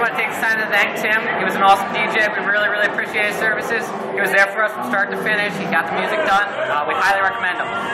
I want to take this time to thank Tim. He was an awesome DJ. We really, really appreciate his services. He was there for us from start to finish. He got the music done. Uh, we highly recommend him.